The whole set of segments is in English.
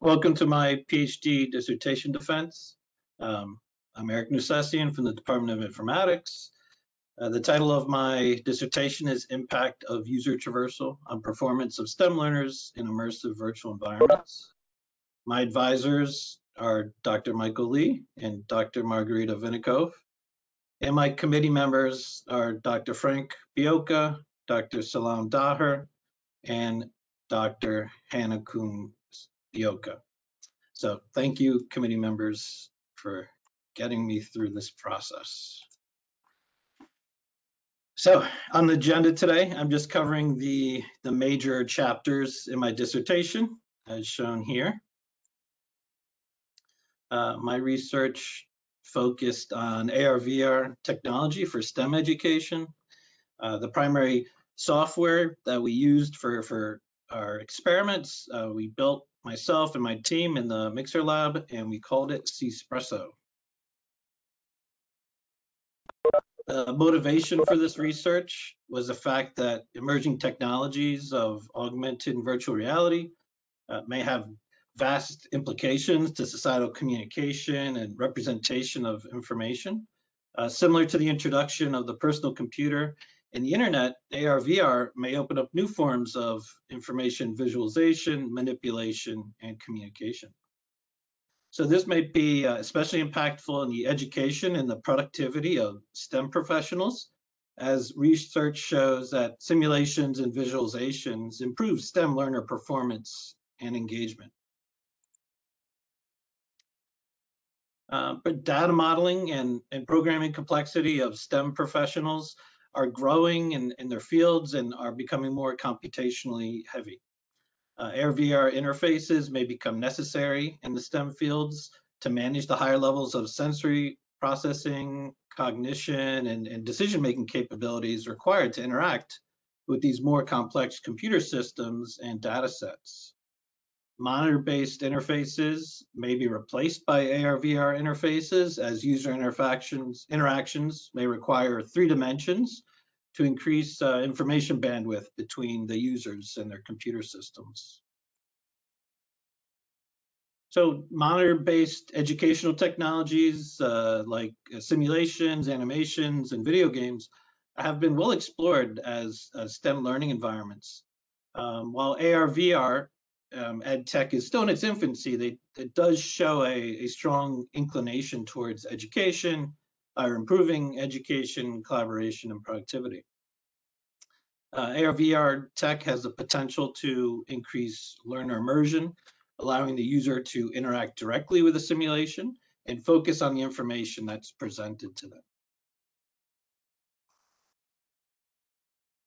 Welcome to my PhD dissertation defense. Um, I'm Eric Nersesian from the Department of Informatics. Uh, the title of my dissertation is Impact of User Traversal on Performance of STEM Learners in Immersive Virtual Environments. My advisors are Dr. Michael Lee and Dr. Margarita Vinnikov. And my committee members are Dr. Frank Biocca, Dr. Salam Daher, and Dr. Hannah Kuhn Biocca. So thank you, committee members, for getting me through this process. So on the agenda today, I'm just covering the, the major chapters in my dissertation, as shown here. Uh, my research focused on AR/VR technology for STEM education. Uh, the primary software that we used for, for our experiments, uh, we built myself and my team in the Mixer Lab, and we called it Cspresso. The motivation for this research was the fact that emerging technologies of augmented and virtual reality uh, may have vast implications to societal communication and representation of information. Uh, similar to the introduction of the personal computer and the internet, AR VR may open up new forms of information visualization, manipulation, and communication. So this may be uh, especially impactful in the education and the productivity of STEM professionals, as research shows that simulations and visualizations improve STEM learner performance and engagement. Uh, but data modeling and, and programming complexity of STEM professionals are growing in, in their fields and are becoming more computationally heavy. Uh, AR/VR interfaces may become necessary in the STEM fields to manage the higher levels of sensory processing, cognition, and, and decision-making capabilities required to interact with these more complex computer systems and data sets. Monitor-based interfaces may be replaced by AR/VR interfaces as user interactions, interactions may require three dimensions to increase uh, information bandwidth between the users and their computer systems. So monitor-based educational technologies uh, like uh, simulations, animations, and video games have been well explored as uh, STEM learning environments. Um, while AR, VR um, ed tech is still in its infancy, they, it does show a, a strong inclination towards education, or improving education, collaboration, and productivity. Uh, AR VR tech has the potential to increase learner immersion, allowing the user to interact directly with the simulation and focus on the information that's presented to them.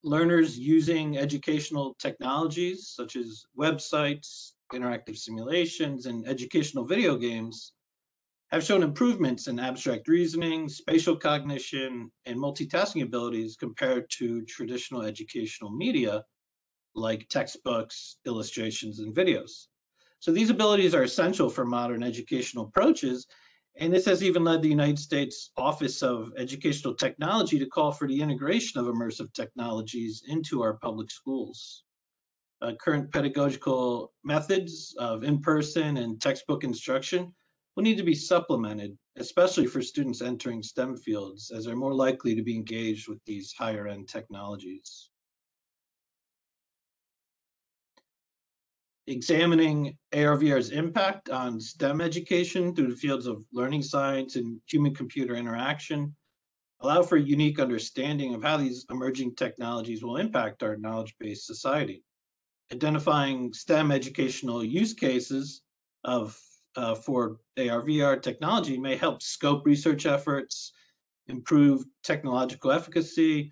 Learners using educational technologies such as websites, interactive simulations, and educational video games have shown improvements in abstract reasoning, spatial cognition, and multitasking abilities compared to traditional educational media like textbooks, illustrations, and videos. So these abilities are essential for modern educational approaches and this has even led the United States Office of Educational Technology to call for the integration of immersive technologies into our public schools. Uh, current pedagogical methods of in-person and textbook instruction will need to be supplemented, especially for students entering STEM fields, as they're more likely to be engaged with these higher end technologies. Examining AR/VR's impact on STEM education through the fields of learning science and human-computer interaction allow for a unique understanding of how these emerging technologies will impact our knowledge-based society. Identifying STEM educational use cases of uh, for AR/VR technology may help scope research efforts, improve technological efficacy,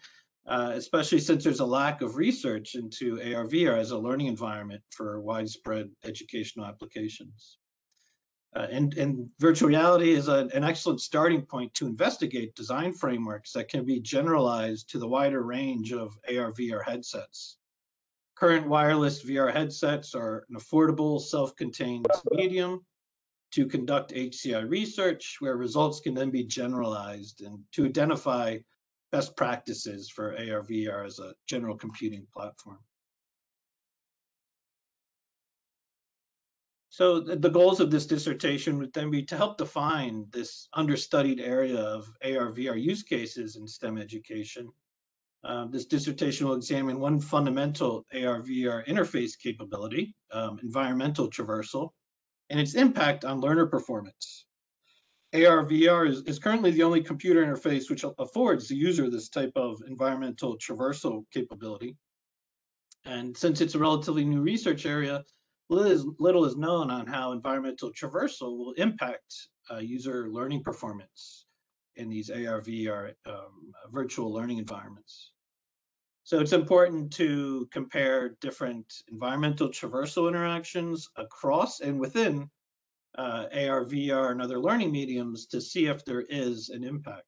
uh, especially since there's a lack of research into AR/VR as a learning environment for widespread educational applications. Uh, and, and, virtual reality is a, an excellent starting point to investigate design frameworks that can be generalized to the wider range of AR/VR headsets. Current wireless VR headsets are an affordable, self-contained medium to conduct HCI research where results can then be generalized and to identify best practices for AR VR as a general computing platform. So the, the goals of this dissertation would then be to help define this understudied area of AR/VR use cases in STEM education. Uh, this dissertation will examine one fundamental AR/VR interface capability, um, environmental traversal, and its impact on learner performance. AR/VR is, is currently the only computer interface which affords the user this type of environmental traversal capability. And since it's a relatively new research area, little is, little is known on how environmental traversal will impact uh, user learning performance in these AR, VR um, virtual learning environments. So it's important to compare different environmental traversal interactions across and within uh, AR, VR, and other learning mediums to see if there is an impact.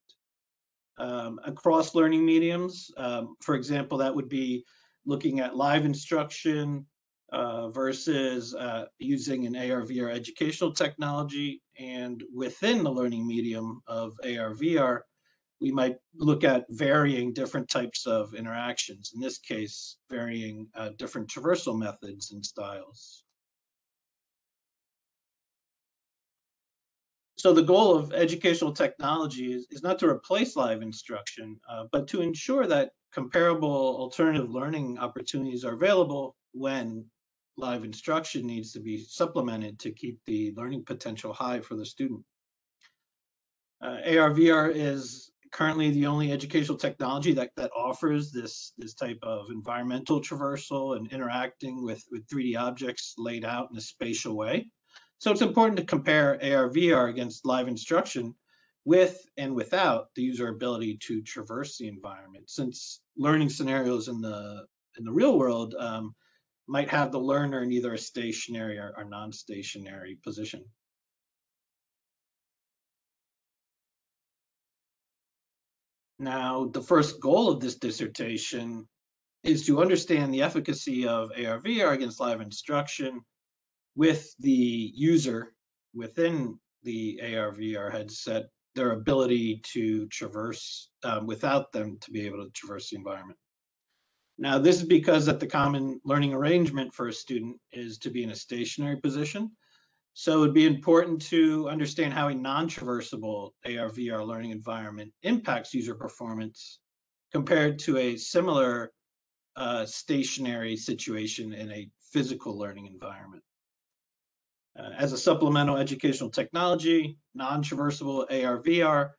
Um, across learning mediums, um, for example, that would be looking at live instruction uh, versus uh, using an AR, VR educational technology. And within the learning medium of AR, VR, we might look at varying different types of interactions. In this case, varying uh, different traversal methods and styles. So the goal of educational technology is, is not to replace live instruction, uh, but to ensure that comparable alternative learning opportunities are available when live instruction needs to be supplemented to keep the learning potential high for the student. Uh, AR/VR is currently the only educational technology that, that offers this, this type of environmental traversal and interacting with, with 3D objects laid out in a spatial way. So it's important to compare AR/VR against live instruction with and without the user ability to traverse the environment, since learning scenarios in the in the real world um, might have the learner in either a stationary or, or non-stationary position. Now, the first goal of this dissertation is to understand the efficacy of AR/VR against live instruction with the user within the AR/VR headset, their ability to traverse um, without them to be able to traverse the environment. Now, this is because that the common learning arrangement for a student is to be in a stationary position. So it would be important to understand how a non-traversable AR/VR learning environment impacts user performance compared to a similar uh, stationary situation in a physical learning environment. Uh, as a supplemental educational technology, non-traversable AR/VR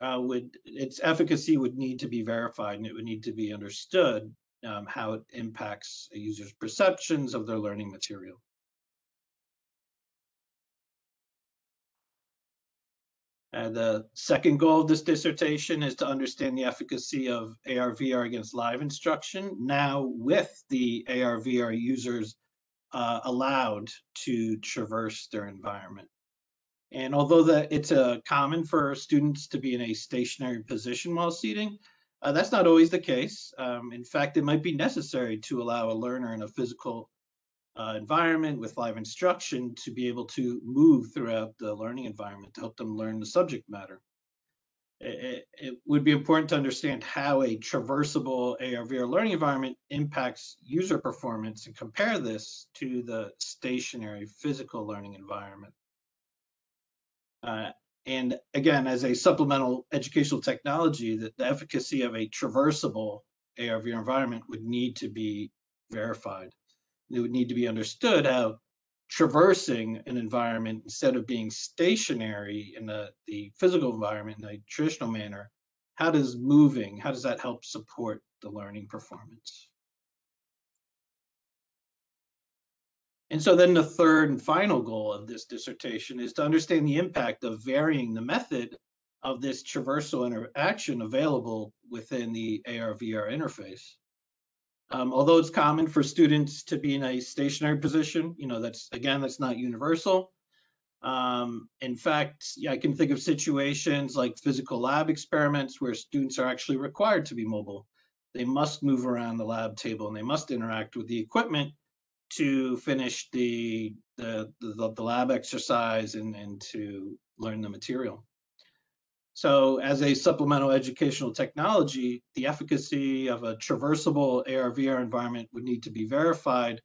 uh, would its efficacy would need to be verified and it would need to be understood um, how it impacts a user's perceptions of their learning material. Uh, the second goal of this dissertation is to understand the efficacy of AR/VR against live instruction, now with the AR/VR users uh, allowed to traverse their environment. And although that it's uh, common for students to be in a stationary position while seating, uh, that's not always the case. Um, in fact, it might be necessary to allow a learner in a physical uh, environment with live instruction to be able to move throughout the learning environment to help them learn the subject matter it, it, would be important to understand how a traversable AR/VR learning environment impacts user performance and compare this to the stationary physical learning environment. Uh, and again, as a supplemental educational technology, that the efficacy of a traversable AR/VR environment would need to be verified. It would need to be understood how traversing an environment instead of being stationary in the, the physical environment in a traditional manner, how does moving, how does that help support the learning performance? And so then the third and final goal of this dissertation is to understand the impact of varying the method of this traversal interaction available within the AR-VR interface. Um, although it's common for students to be in a stationary position, you know, that's again, that's not universal. Um, in fact, yeah, I can think of situations like physical lab experiments where students are actually required to be mobile. They must move around the lab table and they must interact with the equipment to finish the the, the, the lab exercise and, and to learn the material. So as a supplemental educational technology, the efficacy of a traversable AR/VR environment would need to be verified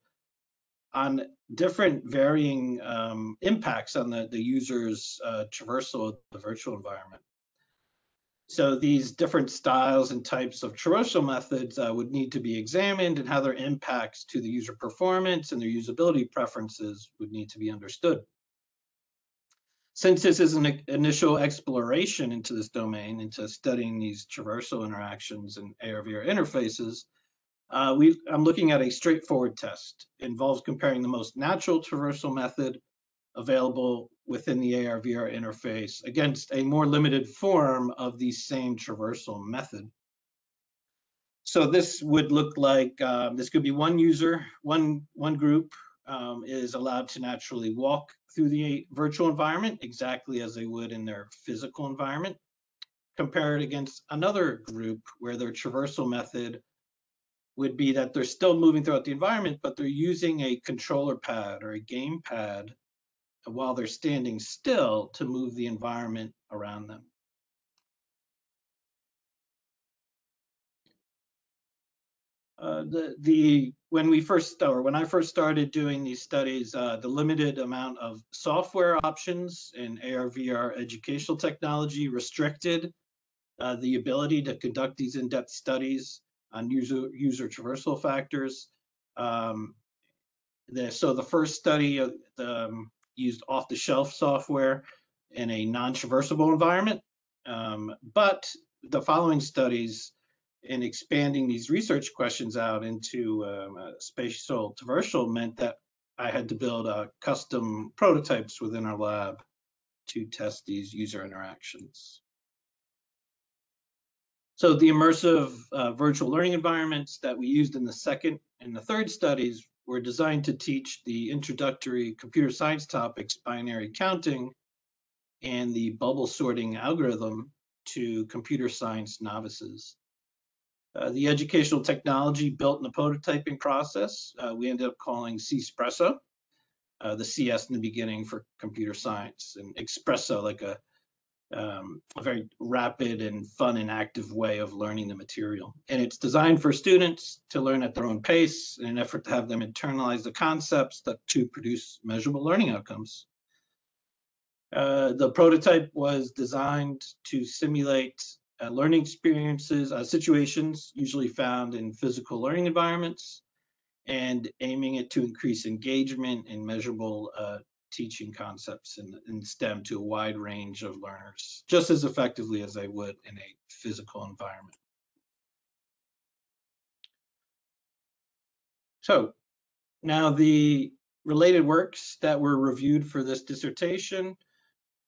on different varying um, impacts on the, the user's uh, traversal of the virtual environment. So these different styles and types of traversal methods uh, would need to be examined and how their impacts to the user performance and their usability preferences would need to be understood. Since this is an initial exploration into this domain, into studying these traversal interactions and AR/VR interfaces, uh, we, I'm looking at a straightforward test. It involves comparing the most natural traversal method available within the AR/VR interface against a more limited form of the same traversal method. So this would look like, um, this could be one user, one, one group um, is allowed to naturally walk through the virtual environment exactly as they would in their physical environment, compared against another group where their traversal method would be that they're still moving throughout the environment, but they're using a controller pad or a game pad while they're standing still to move the environment around them. Uh, the the when we first or when I first started doing these studies, uh, the limited amount of software options in AR VR educational technology restricted uh, the ability to conduct these in-depth studies on user user traversal factors. Um, the, so the first study um, used off-the-shelf software in a non-traversable environment, um, but the following studies in expanding these research questions out into um, spatial traversal meant that I had to build uh, custom prototypes within our lab to test these user interactions. So the immersive uh, virtual learning environments that we used in the second and the third studies were designed to teach the introductory computer science topics, binary counting, and the bubble sorting algorithm to computer science novices. Uh, the educational technology built in the prototyping process, uh, we ended up calling C-Spresso, uh, the CS in the beginning for computer science, and Espresso like a um, a very rapid and fun and active way of learning the material. And it's designed for students to learn at their own pace in an effort to have them internalize the concepts that to produce measurable learning outcomes. Uh, the prototype was designed to simulate uh, learning experiences, uh, situations usually found in physical learning environments, and aiming it to increase engagement and measurable uh, teaching concepts in, in STEM to a wide range of learners, just as effectively as they would in a physical environment. So now the related works that were reviewed for this dissertation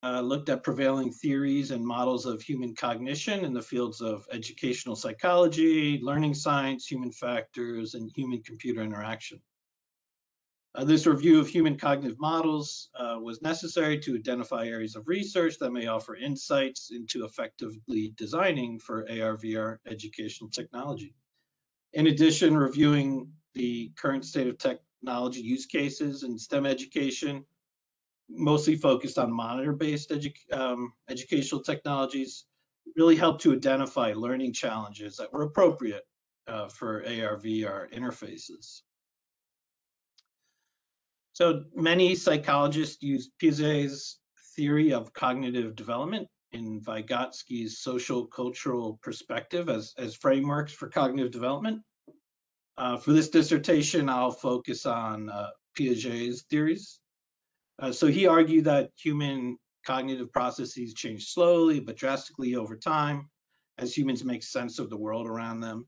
uh, looked at prevailing theories and models of human cognition in the fields of educational psychology, learning science, human factors, and human-computer interaction. Uh, this review of human cognitive models uh, was necessary to identify areas of research that may offer insights into effectively designing for AR/VR educational technology. In addition, reviewing the current state of technology use cases in STEM education, mostly focused on monitor-based edu um, educational technologies, really helped to identify learning challenges that were appropriate uh, for AR/VR interfaces. So many psychologists use Piaget's theory of cognitive development in Vygotsky's social cultural perspective as, as frameworks for cognitive development. Uh, for this dissertation, I'll focus on uh, Piaget's theories. Uh, so he argued that human cognitive processes change slowly but drastically over time as humans make sense of the world around them.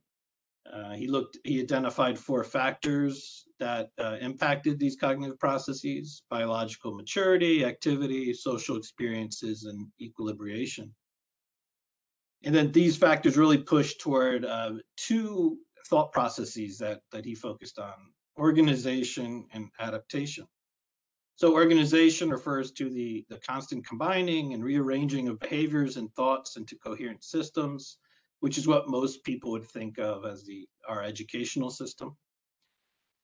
Uh, he looked, he identified four factors that uh, impacted these cognitive processes, biological maturity, activity, social experiences, and equilibration. And then these factors really pushed toward uh, two thought processes that, that he focused on, organization and adaptation. So organization refers to the, the constant combining and rearranging of behaviors and thoughts into coherent systems which is what most people would think of as the our educational system.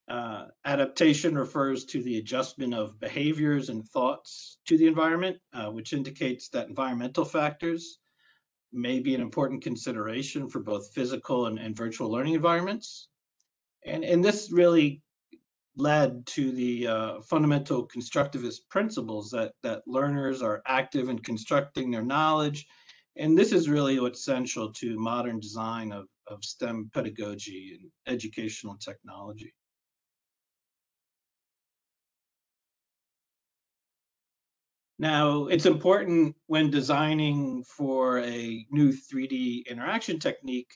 Uh, adaptation refers to the adjustment of behaviors and thoughts to the environment, uh, which indicates that environmental factors may be an important consideration for both physical and, and virtual learning environments. And, and this really led to the uh, fundamental constructivist principles that, that learners are active in constructing their knowledge. And this is really what's essential to modern design of, of STEM pedagogy and educational technology. Now, it's important when designing for a new 3D interaction technique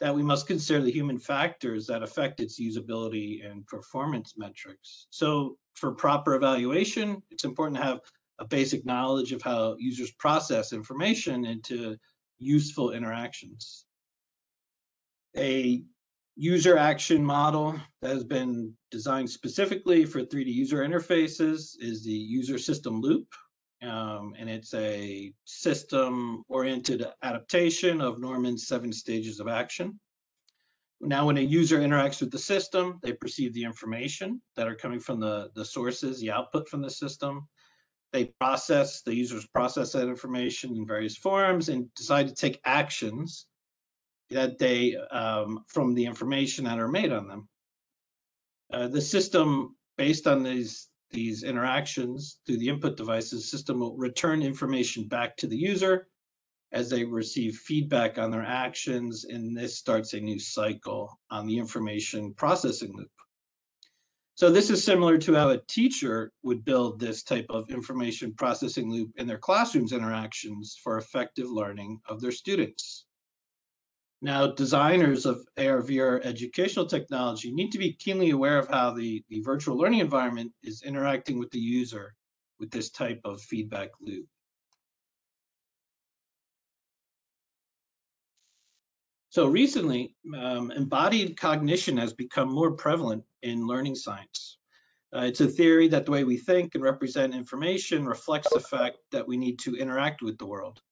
that we must consider the human factors that affect its usability and performance metrics. So for proper evaluation, it's important to have a basic knowledge of how users process information into useful interactions. A user action model that has been designed specifically for 3D user interfaces is the user system loop, um, and it's a system-oriented adaptation of Norman's seven stages of action. Now, when a user interacts with the system, they perceive the information that are coming from the, the sources, the output from the system. They process, the users process that information in various forms and decide to take actions that they, um, from the information that are made on them. Uh, the system, based on these these interactions through the input devices, system will return information back to the user as they receive feedback on their actions, and this starts a new cycle on the information processing loop. So this is similar to how a teacher would build this type of information processing loop in their classroom's interactions for effective learning of their students. Now, designers of AR VR educational technology need to be keenly aware of how the, the virtual learning environment is interacting with the user with this type of feedback loop. So recently, um, embodied cognition has become more prevalent in learning science. Uh, it's a theory that the way we think and represent information reflects the fact that we need to interact with the world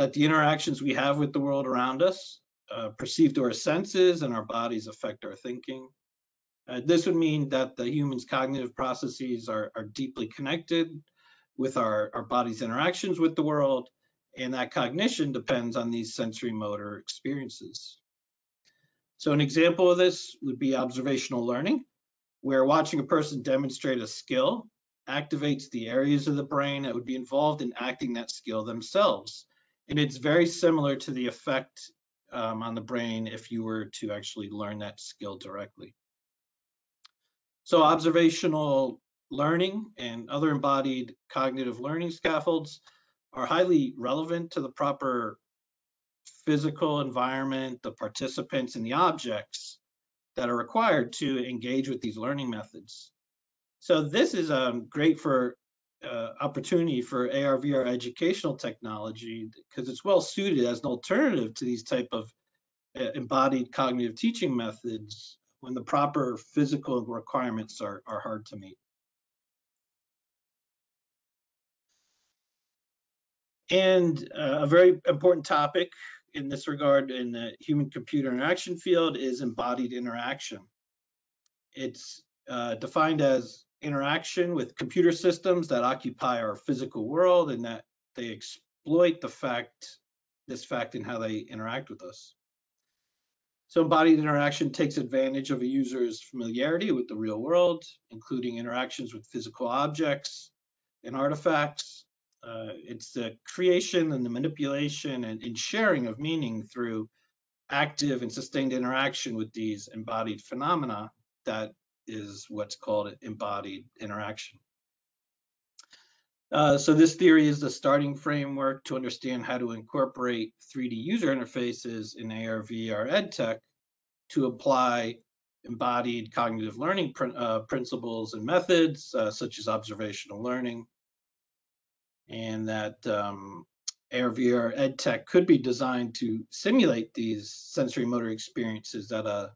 that the interactions we have with the world around us, uh, perceived through our senses and our bodies affect our thinking. Uh, this would mean that the human's cognitive processes are, are deeply connected with our, our body's interactions with the world, and that cognition depends on these sensory motor experiences. So an example of this would be observational learning, where watching a person demonstrate a skill activates the areas of the brain that would be involved in acting that skill themselves and it's very similar to the effect um, on the brain if you were to actually learn that skill directly. So observational learning and other embodied cognitive learning scaffolds are highly relevant to the proper physical environment, the participants, and the objects that are required to engage with these learning methods. So this is um, great for uh, opportunity for AR VR educational technology because it's well suited as an alternative to these type of uh, embodied cognitive teaching methods when the proper physical requirements are, are hard to meet. And uh, a very important topic in this regard in the human computer interaction field is embodied interaction. It's uh, defined as interaction with computer systems that occupy our physical world and that they exploit the fact, this fact in how they interact with us. So embodied interaction takes advantage of a user's familiarity with the real world, including interactions with physical objects and artifacts. Uh, it's the creation and the manipulation and, and sharing of meaning through active and sustained interaction with these embodied phenomena that is what's called embodied interaction. Uh, so this theory is the starting framework to understand how to incorporate 3D user interfaces in AR, VR EdTech to apply embodied cognitive learning pr uh, principles and methods, uh, such as observational learning. And that um, AR, VR EdTech could be designed to simulate these sensory motor experiences that a,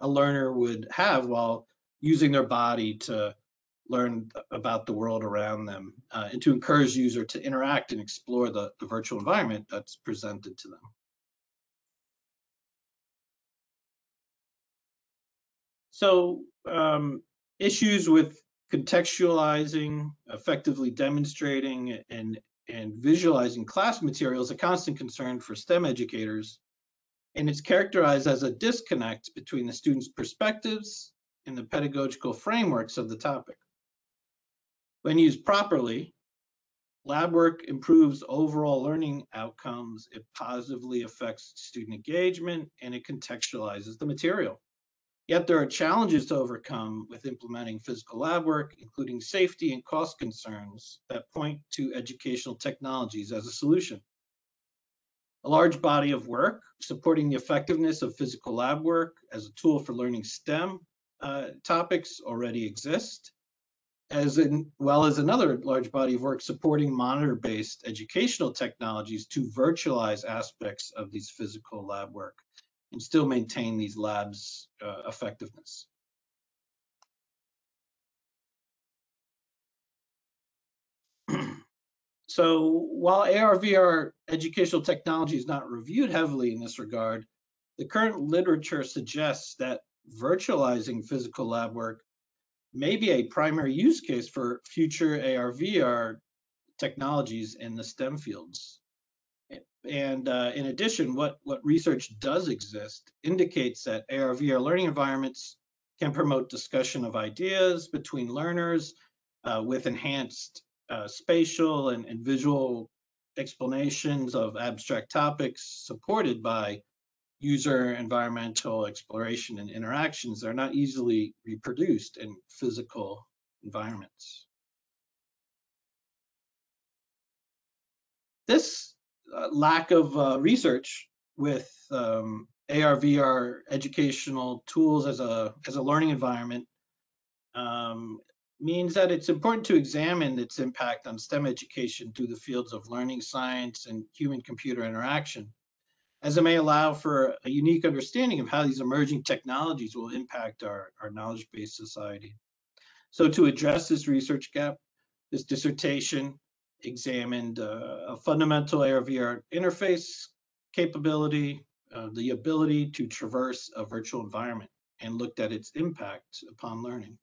a learner would have while using their body to learn about the world around them uh, and to encourage user to interact and explore the, the virtual environment that's presented to them. So um, issues with contextualizing, effectively demonstrating, and, and visualizing class materials a constant concern for STEM educators. And it's characterized as a disconnect between the students' perspectives in the pedagogical frameworks of the topic. When used properly, lab work improves overall learning outcomes, it positively affects student engagement, and it contextualizes the material. Yet there are challenges to overcome with implementing physical lab work, including safety and cost concerns that point to educational technologies as a solution. A large body of work supporting the effectiveness of physical lab work as a tool for learning STEM uh, topics already exist, as in, well as another large body of work supporting monitor-based educational technologies to virtualize aspects of these physical lab work and still maintain these labs' uh, effectiveness. so while AR/VR educational technology is not reviewed heavily in this regard, the current literature suggests that virtualizing physical lab work may be a primary use case for future AR/VR technologies in the STEM fields. And uh, in addition, what, what research does exist indicates that AR/VR learning environments can promote discussion of ideas between learners uh, with enhanced uh, spatial and, and visual explanations of abstract topics supported by user environmental exploration and interactions are not easily reproduced in physical environments. This uh, lack of uh, research with um, AR, VR educational tools as a, as a learning environment um, means that it's important to examine its impact on STEM education through the fields of learning science and human-computer interaction, as it may allow for a unique understanding of how these emerging technologies will impact our, our knowledge-based society. So to address this research gap, this dissertation examined uh, a fundamental AR/VR interface capability, uh, the ability to traverse a virtual environment, and looked at its impact upon learning.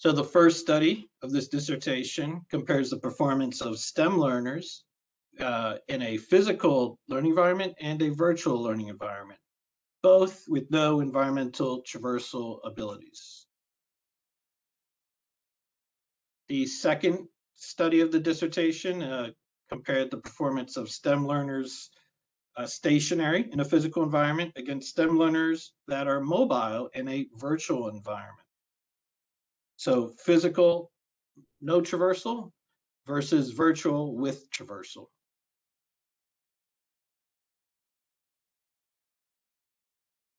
So the first study of this dissertation compares the performance of STEM learners uh, in a physical learning environment and a virtual learning environment, both with no environmental traversal abilities. The second study of the dissertation uh, compared the performance of STEM learners uh, stationary in a physical environment against STEM learners that are mobile in a virtual environment. So physical, no traversal versus virtual with traversal.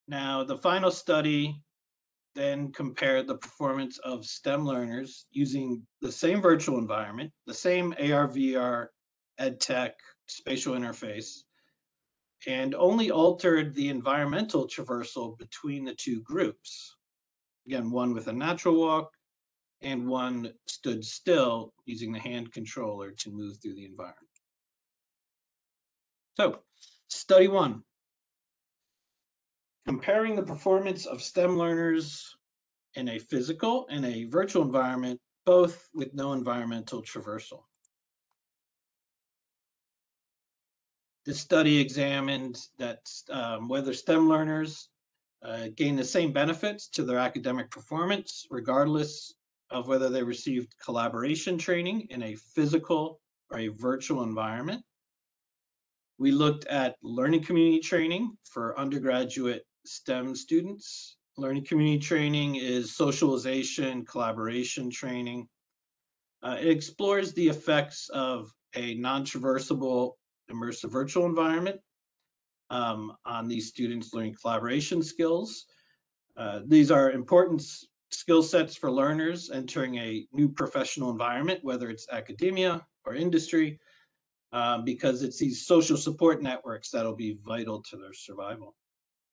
Now, the final study then compared the performance of STEM learners using the same virtual environment, the same AR, VR, EdTech spatial interface, and only altered the environmental traversal between the two groups. Again, one with a natural walk and one stood still using the hand controller to move through the environment. So, study one, comparing the performance of STEM learners in a physical and a virtual environment, both with no environmental traversal. This study examined that um, whether STEM learners uh, gain the same benefits to their academic performance, regardless of whether they received collaboration training in a physical or a virtual environment. We looked at learning community training for undergraduate STEM students. Learning community training is socialization, collaboration training. Uh, it explores the effects of a non-traversable immersive virtual environment um, on these students learning collaboration skills. Uh, these are important skill sets for learners entering a new professional environment, whether it's academia or industry, uh, because it's these social support networks that'll be vital to their survival.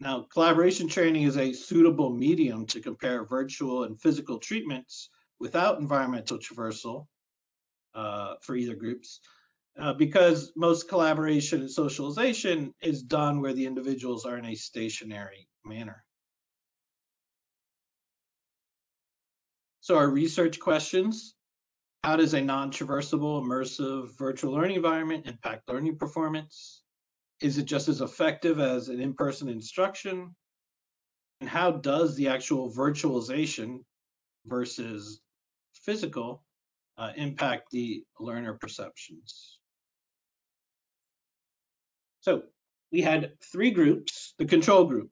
Now, collaboration training is a suitable medium to compare virtual and physical treatments without environmental traversal uh, for either groups, uh, because most collaboration and socialization is done where the individuals are in a stationary manner. So our research questions, how does a non-traversable immersive virtual learning environment impact learning performance? is it just as effective as an in-person instruction? And how does the actual virtualization versus physical uh, impact the learner perceptions? So we had three groups. The control group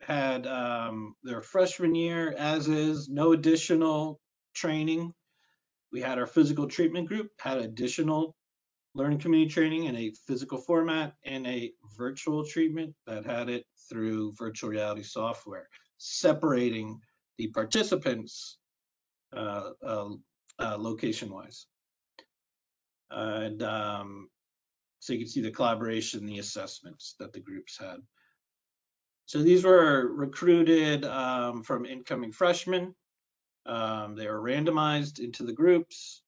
had um, their freshman year as is, no additional training. We had our physical treatment group, had additional learning community training in a physical format and a virtual treatment that had it through virtual reality software, separating the participants uh, uh, uh, location-wise. and um, so you can see the collaboration, the assessments that the groups had. So these were recruited um, from incoming freshmen. Um, they were randomized into the groups.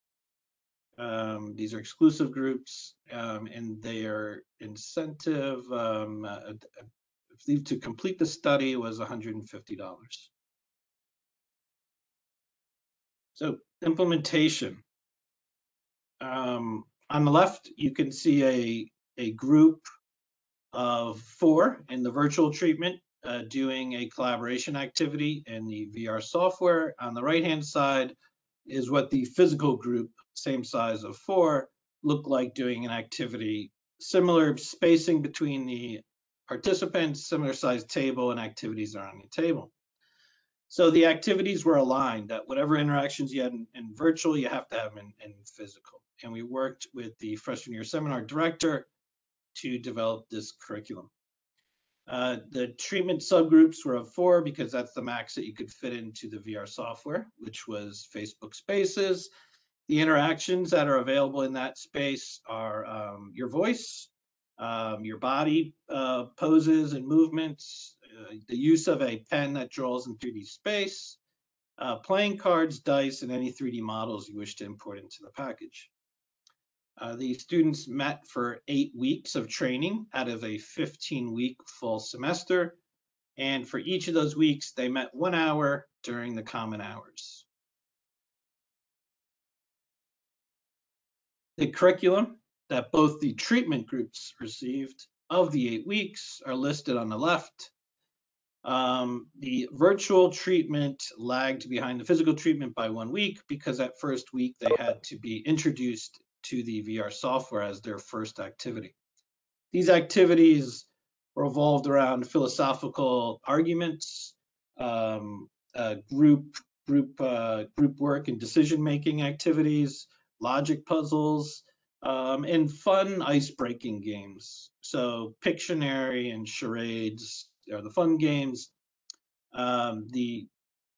Um, these are exclusive groups, um, and their incentive, um, uh, I believe, to complete the study was $150. So implementation. Um, on the left, you can see a, a group of four in the virtual treatment uh, doing a collaboration activity in the VR software. On the right-hand side is what the physical group, same size of four, look like doing an activity, similar spacing between the participants, similar sized table and activities are on the table. So the activities were aligned that whatever interactions you had in, in virtual, you have to have in, in physical. And we worked with the freshman year seminar director to develop this curriculum. Uh, the treatment subgroups were of four because that's the max that you could fit into the VR software, which was Facebook Spaces. The interactions that are available in that space are um, your voice, um, your body uh, poses and movements, uh, the use of a pen that draws in 3D space, uh, playing cards, dice, and any 3D models you wish to import into the package. Uh, the students met for eight weeks of training out of a 15 week full semester. And for each of those weeks, they met one hour during the common hours. The curriculum that both the treatment groups received of the eight weeks are listed on the left. Um, the virtual treatment lagged behind the physical treatment by one week because that first week they had to be introduced to the VR software as their first activity. These activities revolved around philosophical arguments, um, uh, group group uh, group work and decision making activities, logic puzzles, um, and fun ice breaking games. So Pictionary and charades are the fun games. Um, the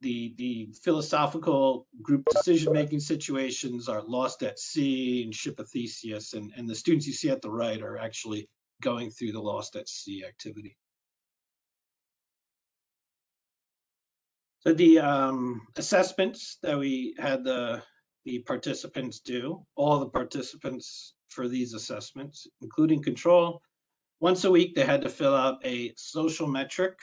the the philosophical group decision making situations are lost at sea and ship of theseus and, and the students you see at the right are actually going through the lost at sea activity. So the um, assessments that we had the the participants do all the participants for these assessments including control once a week they had to fill out a social metric.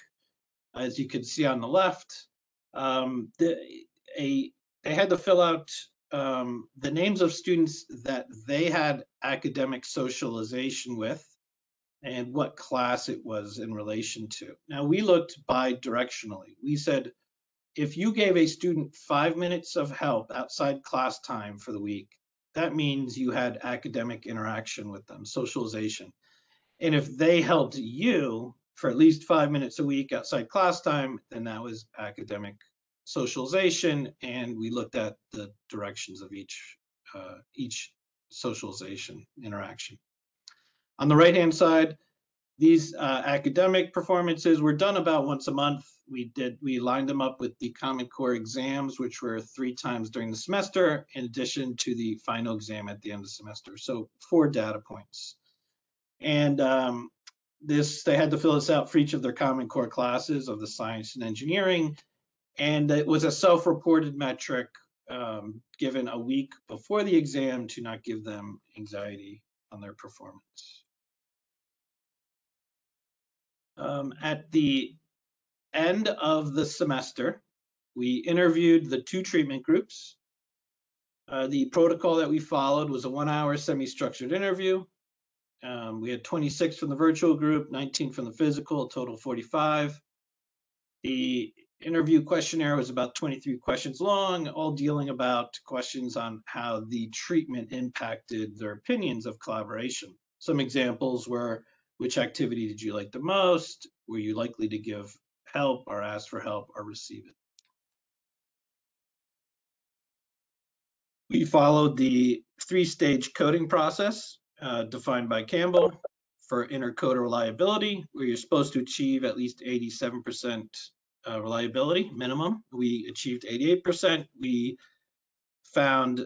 As you can see on the left um, the, a they had to fill out um, the names of students that they had academic socialization with and what class it was in relation to. Now we looked bi-directionally. We said, if you gave a student five minutes of help outside class time for the week, that means you had academic interaction with them, socialization. And if they helped you, for at least five minutes a week outside class time, then that was academic socialization, and we looked at the directions of each uh, each socialization interaction. On the right-hand side, these uh, academic performances were done about once a month. We did we lined them up with the Common Core exams, which were three times during the semester, in addition to the final exam at the end of the semester. So four data points. And um, this, they had to fill this out for each of their Common Core classes of the science and engineering. And it was a self-reported metric um, given a week before the exam to not give them anxiety on their performance. Um, at the end of the semester, we interviewed the two treatment groups. Uh, the protocol that we followed was a one hour semi-structured interview Um, we had 26 from the virtual group, 19 from the physical, total 45. The interview questionnaire was about 23 questions long, all dealing about questions on how the treatment impacted their opinions of collaboration. Some examples were which activity did you like the most? Were you likely to give help or ask for help or receive it? We followed the three-stage coding process uh, defined by Campbell for intercoder reliability, where you're supposed to achieve at least 87% uh, reliability minimum. We achieved 88%. We found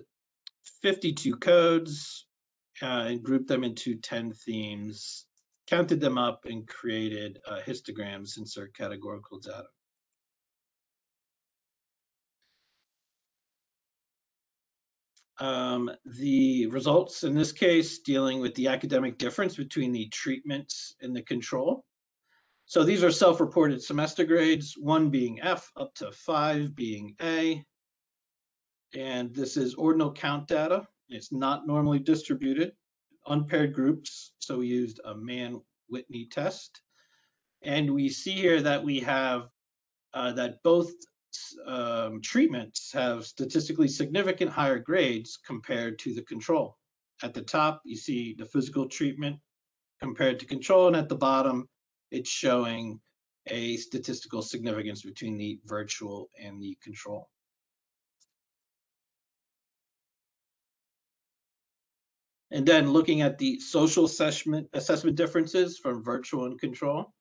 52 codes uh, and grouped them into 10 themes, counted them up, and created uh, histograms insert categorical data. Um, the results in this case dealing with the academic difference between the treatments and the control. So these are self-reported semester grades, one being F up to five being A. And this is ordinal count data. It's not normally distributed, unpaired groups. So we used a Mann-Whitney test. And we see here that we have uh, that both um, treatments have statistically significant higher grades compared to the control. At the top, you see the physical treatment compared to control, and at the bottom, it's showing a statistical significance between the virtual and the control. And then looking at the social assessment, assessment differences from virtual and control.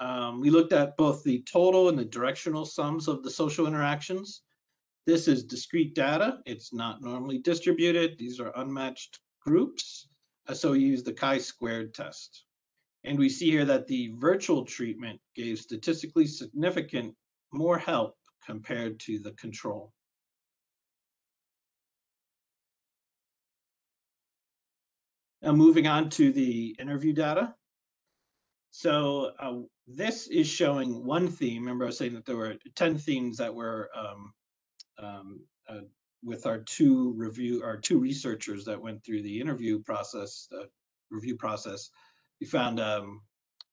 Um, we looked at both the total and the directional sums of the social interactions. This is discrete data. It's not normally distributed. These are unmatched groups. Uh, so we use the chi-squared test. And we see here that the virtual treatment gave statistically significant more help compared to the control. Now moving on to the interview data. So uh, this is showing one theme. Remember, I was saying that there were 10 themes that were um, um, uh, with our two review, our two researchers that went through the interview process, uh, review process. We found um,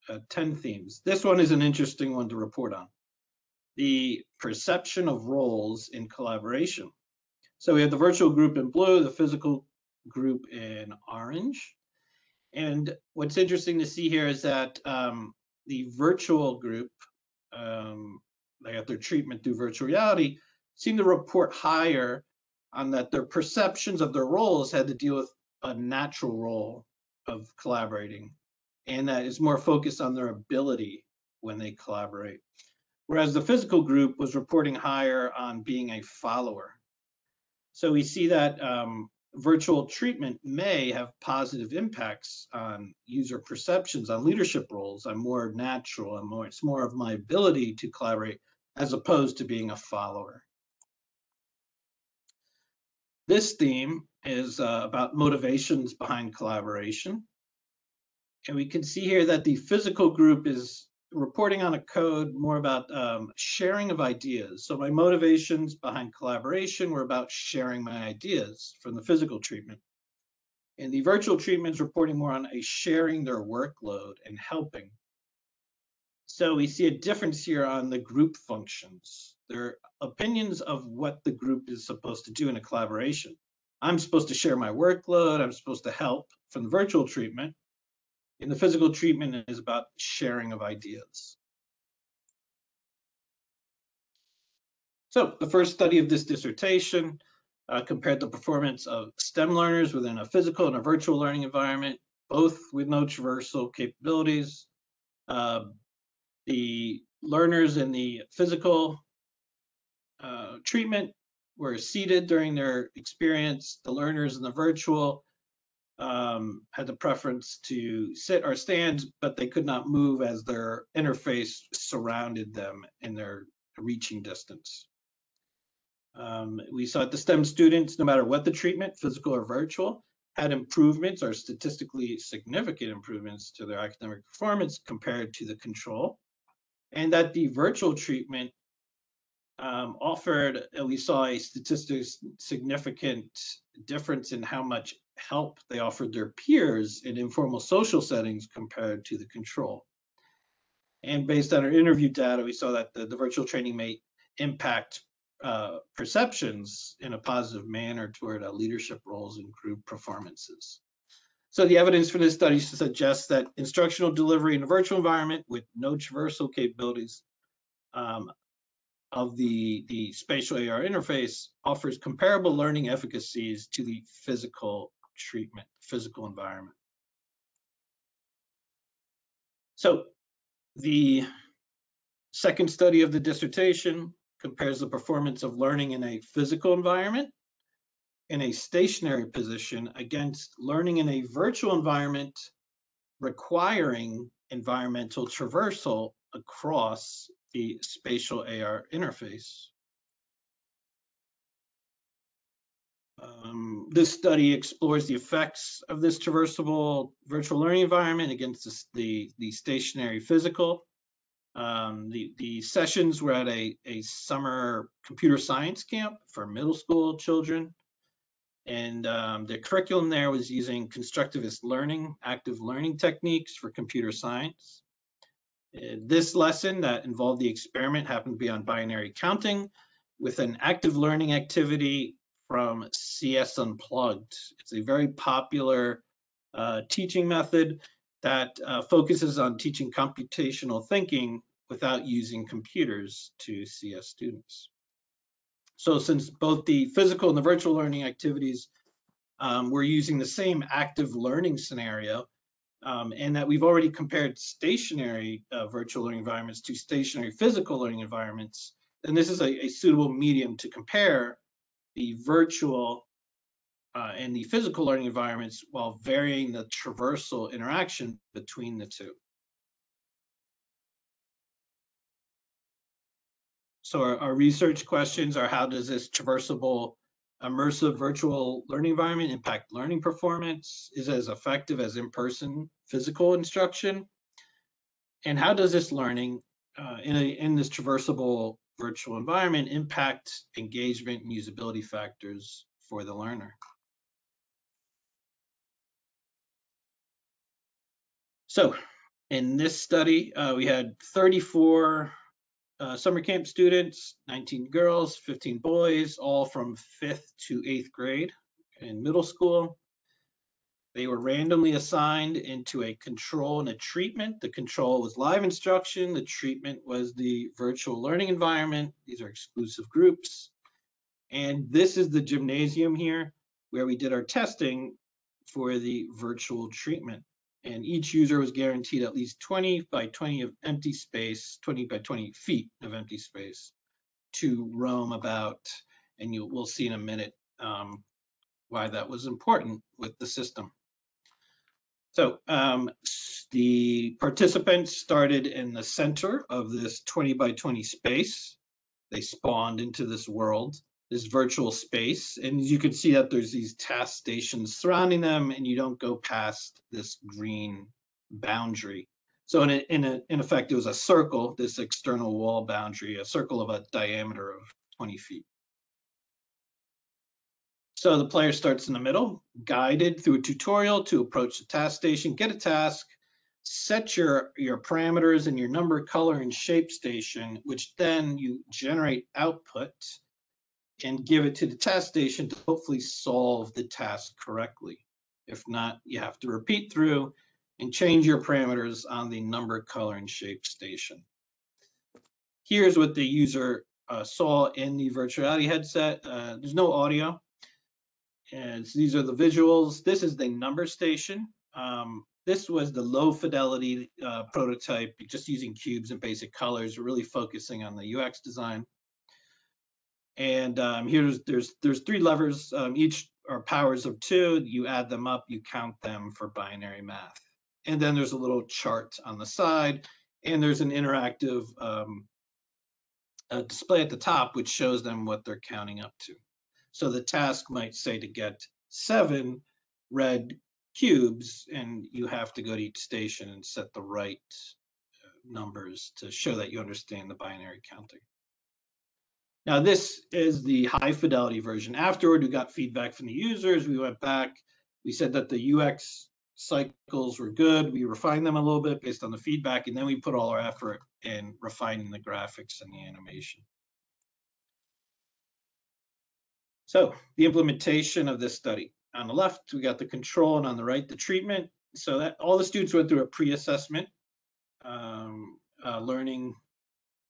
uh, 10 themes. This one is an interesting one to report on. The perception of roles in collaboration. So we have the virtual group in blue, the physical group in orange. And what's interesting to see here is that um, the virtual group, um, they got their treatment through virtual reality, seem to report higher on that their perceptions of their roles had to deal with a natural role of collaborating and that is more focused on their ability when they collaborate. Whereas the physical group was reporting higher on being a follower. So we see that um, virtual treatment may have positive impacts on user perceptions, on leadership roles. I'm more natural, I'm more, it's more of my ability to collaborate as opposed to being a follower. This theme is uh, about motivations behind collaboration. And we can see here that the physical group is reporting on a code more about um, sharing of ideas. So my motivations behind collaboration were about sharing my ideas from the physical treatment. And the virtual treatment is reporting more on a sharing their workload and helping. So we see a difference here on the group functions. Their opinions of what the group is supposed to do in a collaboration. I'm supposed to share my workload. I'm supposed to help from the virtual treatment. In the physical treatment is about sharing of ideas. So the first study of this dissertation uh, compared the performance of STEM learners within a physical and a virtual learning environment, both with no traversal capabilities. Uh, the learners in the physical uh, treatment were seated during their experience. The learners in the virtual um, had the preference to sit or stand, but they could not move as their interface surrounded them in their reaching distance. Um, we saw that the STEM students, no matter what the treatment, physical or virtual, had improvements or statistically significant improvements to their academic performance compared to the control. And that the virtual treatment um, offered, we saw a statistically significant difference in how much help they offered their peers in informal social settings compared to the control. And based on our interview data, we saw that the, the virtual training may impact uh, perceptions in a positive manner toward uh, leadership roles and group performances. So the evidence for this study suggests that instructional delivery in a virtual environment with no traversal capabilities um, of the, the spatial AR interface offers comparable learning efficacies to the physical treatment, physical environment. So the second study of the dissertation compares the performance of learning in a physical environment in a stationary position against learning in a virtual environment requiring environmental traversal across the spatial AR interface. Um, this study explores the effects of this traversable virtual learning environment against the, the stationary physical. Um, the, the sessions were at a, a summer computer science camp for middle school children. And um, the curriculum there was using constructivist learning, active learning techniques for computer science. Uh, this lesson that involved the experiment happened to be on binary counting with an active learning activity from CS Unplugged. It's a very popular uh, teaching method that uh, focuses on teaching computational thinking without using computers to CS students. So since both the physical and the virtual learning activities um, we're using the same active learning scenario, um, and that we've already compared stationary uh, virtual learning environments to stationary physical learning environments, then this is a, a suitable medium to compare the virtual uh, and the physical learning environments while varying the traversal interaction between the two. So our, our research questions are how does this traversable immersive virtual learning environment impact learning performance? Is it as effective as in-person physical instruction? And how does this learning uh, in, a, in this traversable virtual environment impact engagement and usability factors for the learner? So in this study, uh, we had 34 uh, summer camp students, 19 girls, 15 boys, all from fifth to eighth grade in middle school. They were randomly assigned into a control and a treatment. The control was live instruction. The treatment was the virtual learning environment. These are exclusive groups. And this is the gymnasium here where we did our testing for the virtual treatment and each user was guaranteed at least 20 by 20 of empty space, 20 by 20 feet of empty space to roam about. And you will see in a minute um, why that was important with the system. So um, the participants started in the center of this 20 by 20 space. They spawned into this world this virtual space. And you can see that there's these task stations surrounding them and you don't go past this green boundary. So in, a, in, a, in effect, it was a circle, this external wall boundary, a circle of a diameter of 20 feet. So the player starts in the middle, guided through a tutorial to approach the task station, get a task, set your, your parameters and your number, color, and shape station, which then you generate output and give it to the task station to hopefully solve the task correctly. If not, you have to repeat through and change your parameters on the number, color, and shape station. Here's what the user uh, saw in the virtuality headset. Uh, there's no audio. And these are the visuals. This is the number station. Um, this was the low fidelity uh, prototype, just using cubes and basic colors, really focusing on the UX design. And um, here's there's there's three levers. Um, each are powers of two. You add them up, you count them for binary math. And then there's a little chart on the side, and there's an interactive um, display at the top which shows them what they're counting up to. So the task might say to get seven red cubes, and you have to go to each station and set the right uh, numbers to show that you understand the binary counting. Now, this is the high fidelity version. Afterward, we got feedback from the users. We went back, We said that the UX cycles were good. We refined them a little bit based on the feedback, and then we put all our effort in refining the graphics and the animation. So the implementation of this study. On the left, we got the control, and on the right, the treatment. So that all the students went through a pre-assessment, um, uh, learning,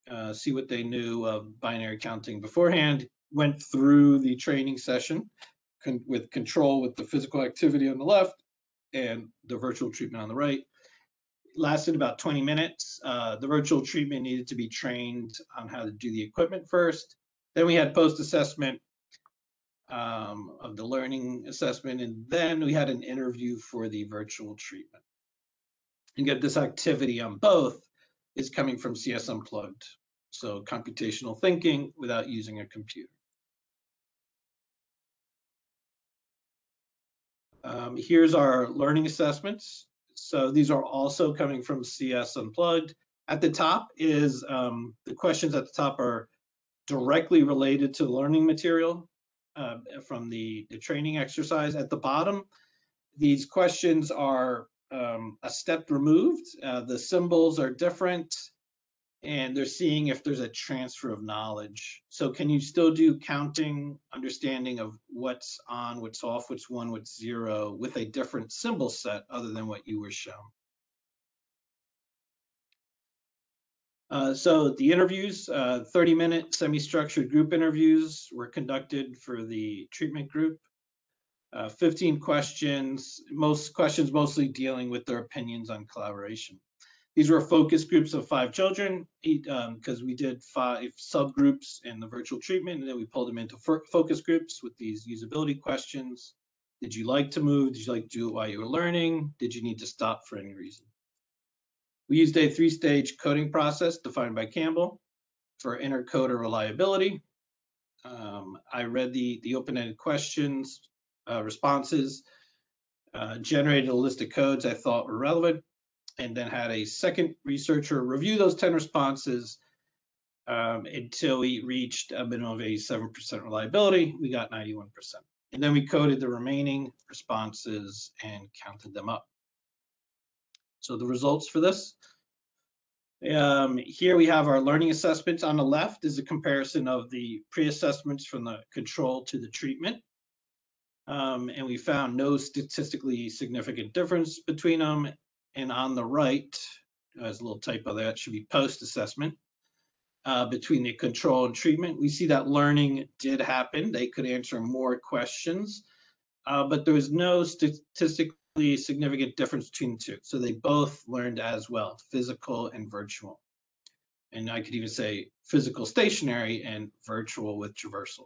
uh, see what they knew of binary counting beforehand, went through the training session con with control with the physical activity on the left and the virtual treatment on the right. lasted about 20 minutes. Uh, the virtual treatment needed to be trained on how to do the equipment first. Then we had post-assessment um, of the learning assessment, and then we had an interview for the virtual treatment. And get this activity on both is coming from CS Unplugged. So computational thinking without using a computer. Um, here's our learning assessments. So these are also coming from CS Unplugged. At the top is um, the questions at the top are directly related to the learning material uh, from the, the training exercise. At the bottom, these questions are um, a step removed. Uh, the symbols are different and they're seeing if there's a transfer of knowledge. So can you still do counting, understanding of what's on, what's off, what's one, what's zero with a different symbol set other than what you were shown? Uh, so the interviews, uh, 30 minute semi-structured group interviews were conducted for the treatment group. Uh, 15 questions, most questions mostly dealing with their opinions on collaboration. These were focus groups of five children because um, we did five subgroups in the virtual treatment and then we pulled them into focus groups with these usability questions. Did you like to move? Did you like to do it while you were learning? Did you need to stop for any reason? We used a three-stage coding process defined by Campbell for intercoder reliability. Um, I read the, the open-ended questions, uh, responses, uh, generated a list of codes I thought were relevant, and then had a second researcher review those 10 responses um, until we reached a minimum of 87% reliability. We got 91%. And then we coded the remaining responses and counted them up. So the results for this. Um, here we have our learning assessments. On the left is a comparison of the pre-assessments from the control to the treatment. Um, and we found no statistically significant difference between them. And on the right, there's a little typo there, it should be post-assessment. Uh, between the control and treatment, we see that learning did happen. They could answer more questions, uh, but there was no statistically significant difference between the two. So they both learned as well, physical and virtual. And I could even say physical stationary and virtual with traversal.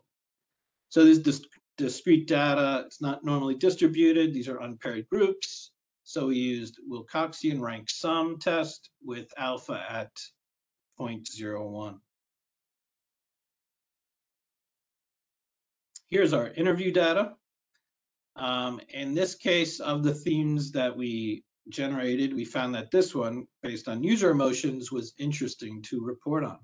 So this discrete data, it's not normally distributed. These are unpaired groups. So we used Wilcoxon rank sum test with alpha at 0.01. Here's our interview data. Um, in this case of the themes that we generated, we found that this one, based on user emotions, was interesting to report on.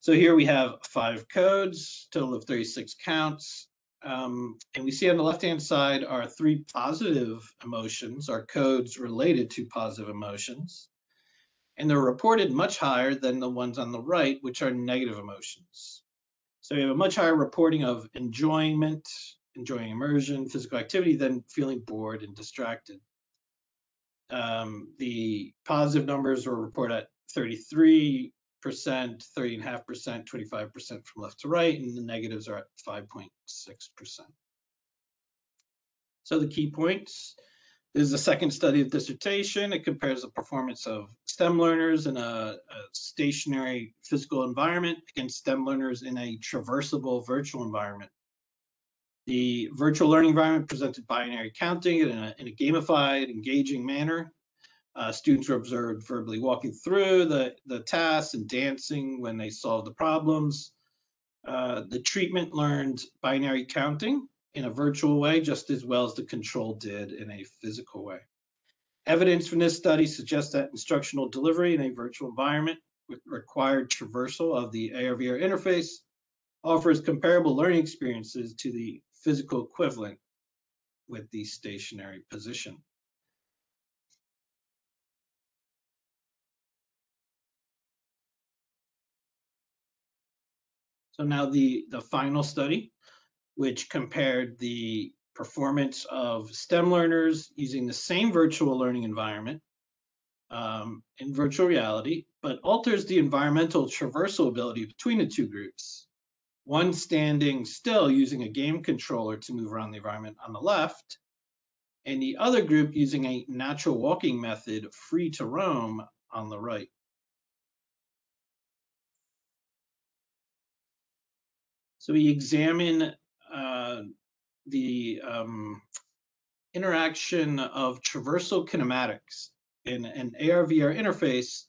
So here we have five codes, total of 36 counts, um, and we see on the left-hand side are three positive emotions, our codes related to positive emotions. And they're reported much higher than the ones on the right, which are negative emotions. So we have a much higher reporting of enjoyment, enjoying immersion, physical activity, than feeling bored and distracted. Um, the positive numbers were reported at 33 percent, 30.5%, 25% from left to right, and the negatives are at 5.6%. So the key points. This is a second study of dissertation. It compares the performance of STEM learners in a, a stationary physical environment against STEM learners in a traversable virtual environment. The virtual learning environment presented binary counting in a, in a gamified, engaging manner uh, students were observed verbally walking through the, the tasks and dancing when they solved the problems. Uh, the treatment learned binary counting in a virtual way just as well as the control did in a physical way. Evidence from this study suggests that instructional delivery in a virtual environment with required traversal of the AR/VR interface offers comparable learning experiences to the physical equivalent with the stationary position. So now the, the final study, which compared the performance of STEM learners using the same virtual learning environment um, in virtual reality, but alters the environmental traversal ability between the two groups. One standing still using a game controller to move around the environment on the left, and the other group using a natural walking method free to roam on the right. So we examine uh, the um, interaction of traversal kinematics in an AR-VR interface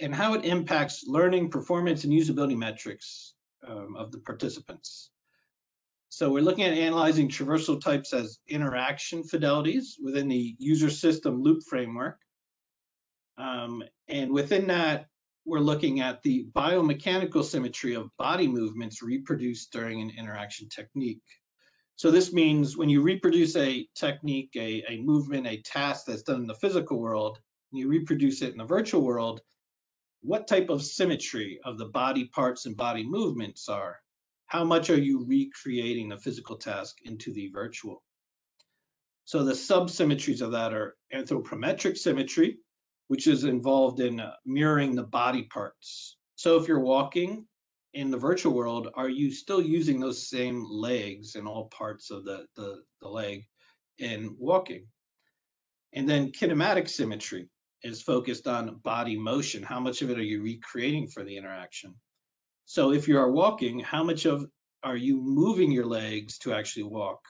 and how it impacts learning, performance, and usability metrics um, of the participants. So we're looking at analyzing traversal types as interaction fidelities within the user system loop framework. Um, and within that, we're looking at the biomechanical symmetry of body movements reproduced during an interaction technique. So this means when you reproduce a technique, a, a movement, a task that's done in the physical world, and you reproduce it in the virtual world, what type of symmetry of the body parts and body movements are? How much are you recreating the physical task into the virtual? So the subsymmetries of that are anthropometric symmetry, which is involved in uh, mirroring the body parts. So if you're walking in the virtual world, are you still using those same legs in all parts of the, the, the leg in walking? And then kinematic symmetry is focused on body motion. How much of it are you recreating for the interaction? So if you are walking, how much of are you moving your legs to actually walk?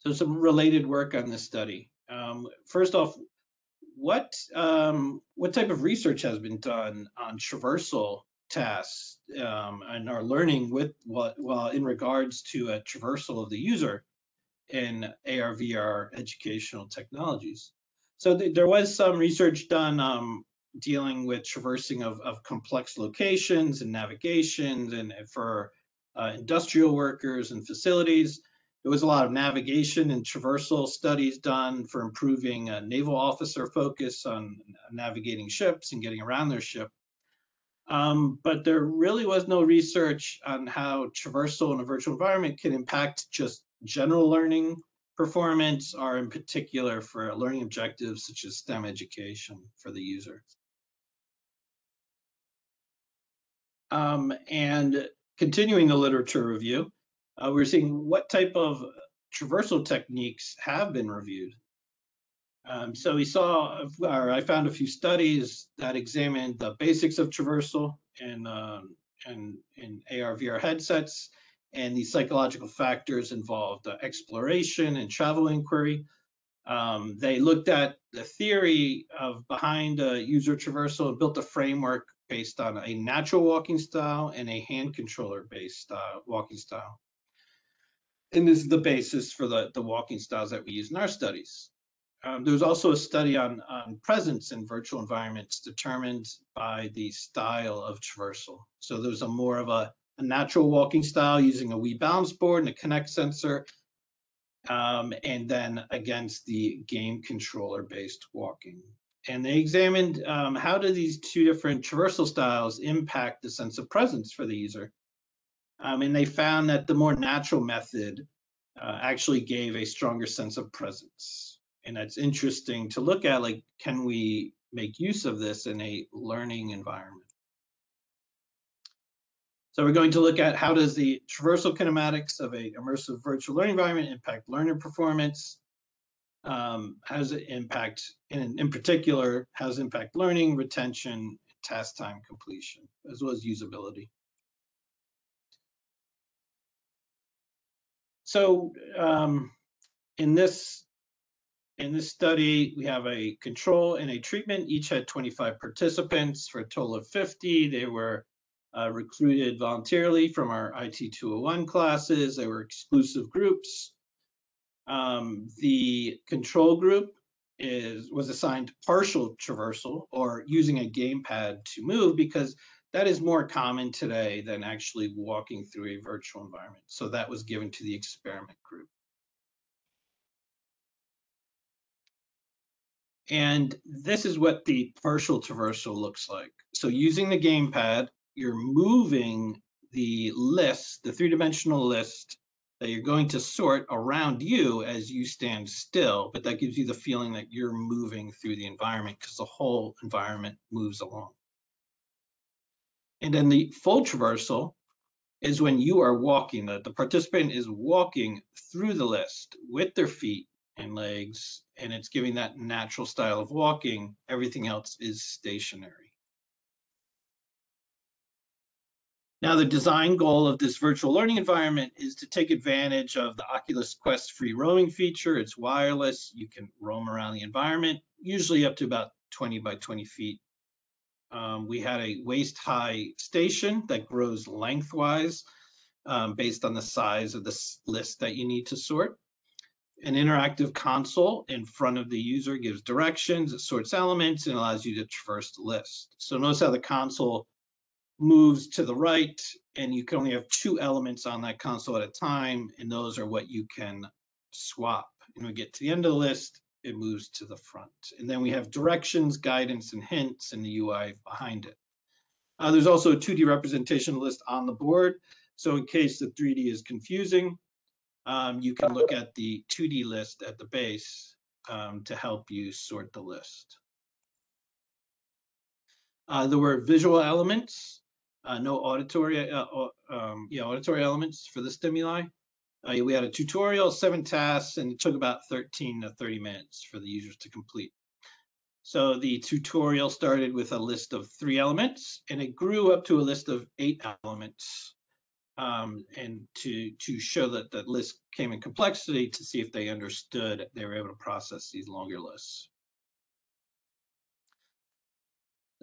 So some related work on this study. Um, first off, what um, what type of research has been done on traversal tasks um, and our learning with what well in regards to a traversal of the user in AR VR educational technologies. So th there was some research done um, dealing with traversing of, of complex locations and navigations and for uh, industrial workers and facilities. There was a lot of navigation and traversal studies done for improving a naval officer focus on navigating ships and getting around their ship. Um, but there really was no research on how traversal in a virtual environment can impact just general learning performance or in particular for learning objectives such as STEM education for the user. Um, and continuing the literature review, uh, we're seeing what type of traversal techniques have been reviewed. Um, so we saw, or I found a few studies that examined the basics of traversal in, um, in, in AR VR headsets and the psychological factors involved, uh, exploration and travel inquiry. Um, they looked at the theory of behind uh, user traversal and built a framework based on a natural walking style and a hand controller based uh, walking style and this is the basis for the, the walking styles that we use in our studies. Um, there was also a study on, on presence in virtual environments determined by the style of traversal. So there's a more of a, a natural walking style using a Wii balance board and a Kinect sensor, um, and then against the game controller based walking. And they examined um, how do these two different traversal styles impact the sense of presence for the user. Um, and they found that the more natural method uh, actually gave a stronger sense of presence. And that's interesting to look at, like, can we make use of this in a learning environment? So we're going to look at how does the traversal kinematics of a immersive virtual learning environment impact learner performance? Um, how does it impact, in, in particular, how does it impact learning, retention, task time completion, as well as usability? So um, in this in this study, we have a control and a treatment. Each had 25 participants for a total of 50. They were uh, recruited voluntarily from our IT 201 classes. They were exclusive groups. Um, the control group is was assigned partial traversal or using a gamepad to move because that is more common today than actually walking through a virtual environment. So that was given to the experiment group. And this is what the partial traversal looks like. So using the gamepad, you're moving the list, the three-dimensional list that you're going to sort around you as you stand still, but that gives you the feeling that you're moving through the environment because the whole environment moves along. And then the full traversal is when you are walking, the, the participant is walking through the list with their feet and legs, and it's giving that natural style of walking. Everything else is stationary. Now, the design goal of this virtual learning environment is to take advantage of the Oculus Quest free roaming feature. It's wireless. You can roam around the environment, usually up to about 20 by 20 feet. Um, we had a waist high station that grows lengthwise um, based on the size of the list that you need to sort. An interactive console in front of the user gives directions, it sorts elements, and allows you to traverse the list. So notice how the console moves to the right and you can only have two elements on that console at a time and those are what you can swap. And we get to the end of the list it moves to the front. And then we have directions guidance and hints in the ui behind it. Uh, there's also a 2d representation list on the board so in case the 3d is confusing um, you can look at the 2d list at the base um, to help you sort the list. Uh, there were visual elements uh, no auditory, uh, um, yeah, auditory elements for the stimuli. Uh, we had a tutorial, seven tasks, and it took about 13 to 30 minutes for the users to complete. So the tutorial started with a list of three elements, and it grew up to a list of eight elements. Um, and to to show that that list came in complexity to see if they understood, they were able to process these longer lists.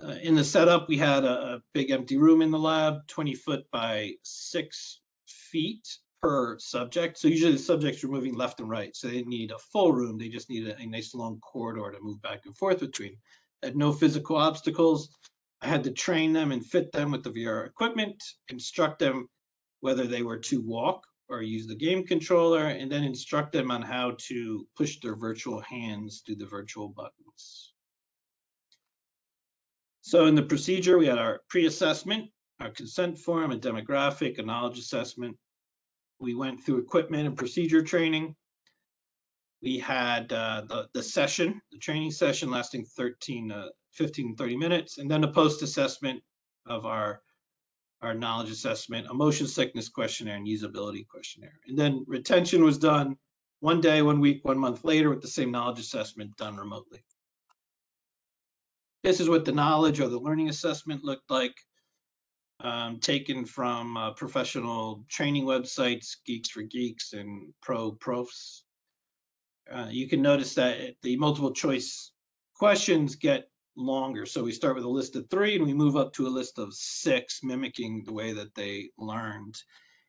Uh, in the setup, we had a, a, big empty room in the lab, 20 foot by six feet per subject. So usually the subjects were moving left and right. So they didn't need a full room. They just needed a, a nice long corridor to move back and forth between. Had no physical obstacles. I had to train them and fit them with the VR equipment, instruct them whether they were to walk or use the game controller, and then instruct them on how to push their virtual hands through the virtual buttons. So in the procedure, we had our pre-assessment, our consent form, a demographic, a knowledge assessment. We went through equipment and procedure training. We had uh, the, the session, the training session lasting 13, uh, 15, 30 minutes, and then a post-assessment of our, our knowledge assessment, a motion sickness questionnaire, and usability questionnaire. And then retention was done one day, one week, one month later with the same knowledge assessment done remotely. This is what the knowledge or the learning assessment looked like, um, taken from uh, professional training websites, GeeksforGeeks and ProProfs. Uh, you can notice that the multiple choice questions get longer. So we start with a list of three and we move up to a list of six, mimicking the way that they learned.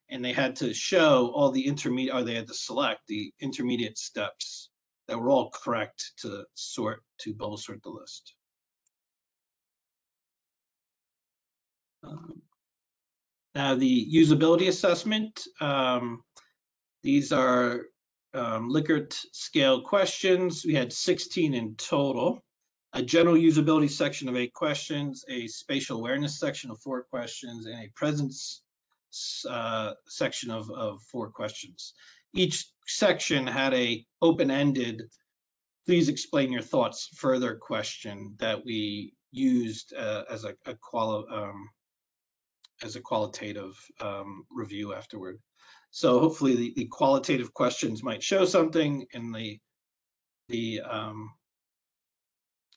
And they had to show all the intermediate, or they had to select the intermediate steps that were all correct to sort, to bubble sort the list. Now the usability assessment, um, these are um, Likert scale questions. We had 16 in total. A general usability section of eight questions, a spatial awareness section of four questions, and a presence uh, section of, of four questions. Each section had a open-ended, please explain your thoughts further question that we used uh, as a, a quali um, as a qualitative um, review afterward. So hopefully the, the qualitative questions might show something and the the um,